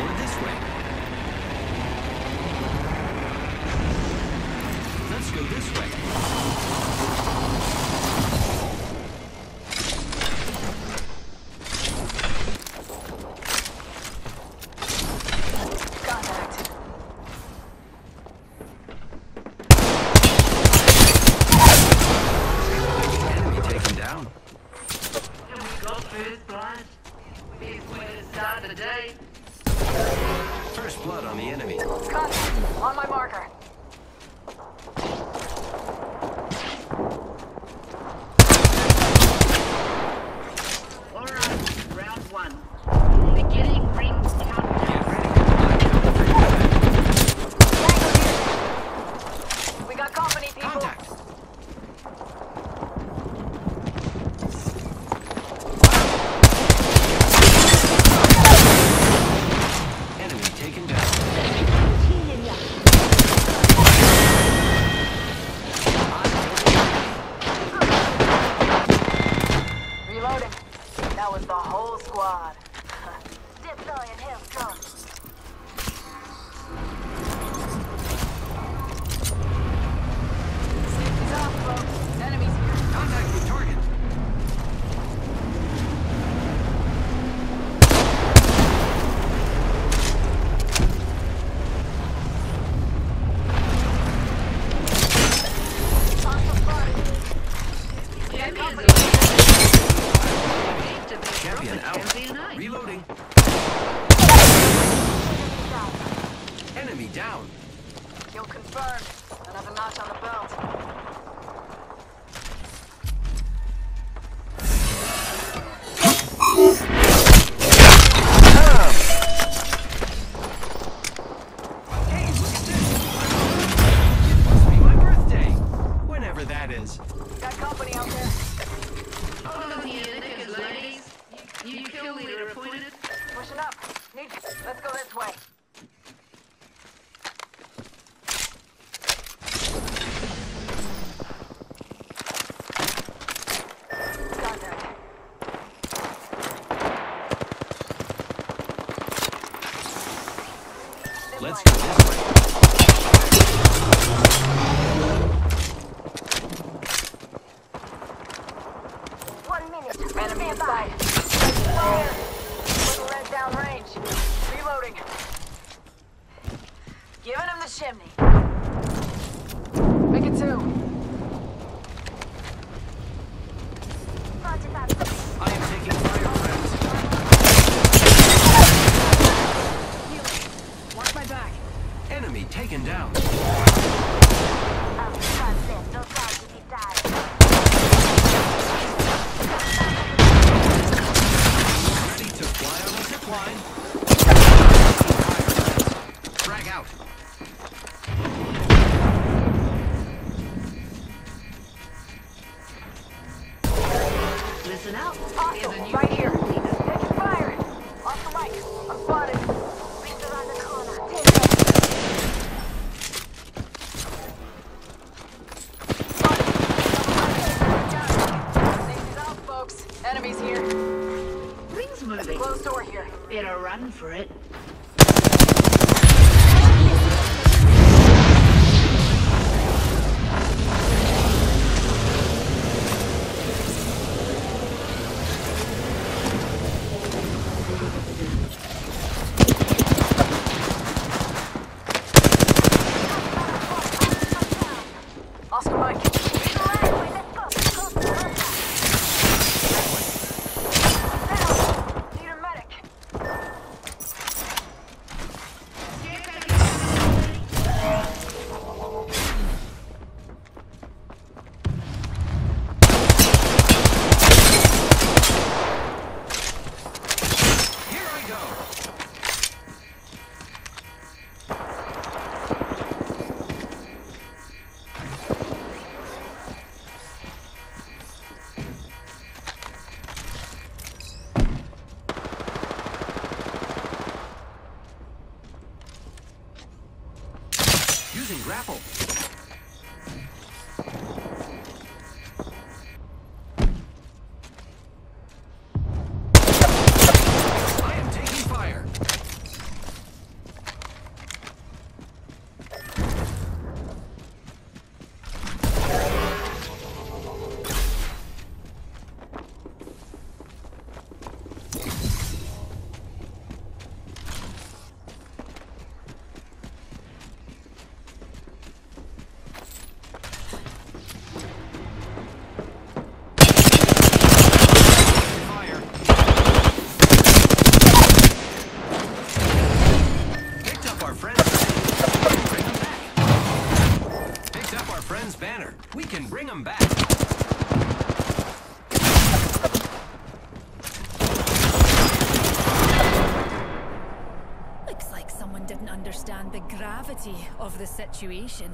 Or this way. Let's go this way. my marker. squad. Champion out. Reloading. Enemy down. You'll confirm. Another notch on the belt. Enemy in sight. Little red downrange. Reloading. Giving him the chimney. Make it two. I am taking fire, friends. Watch my back. line. Frag out. Listen up. Awesome. Right here. Firing. Off the mic. I'm spotted. Better run for it. Using grapple. We can bring them back. Looks like someone didn't understand the gravity of the situation.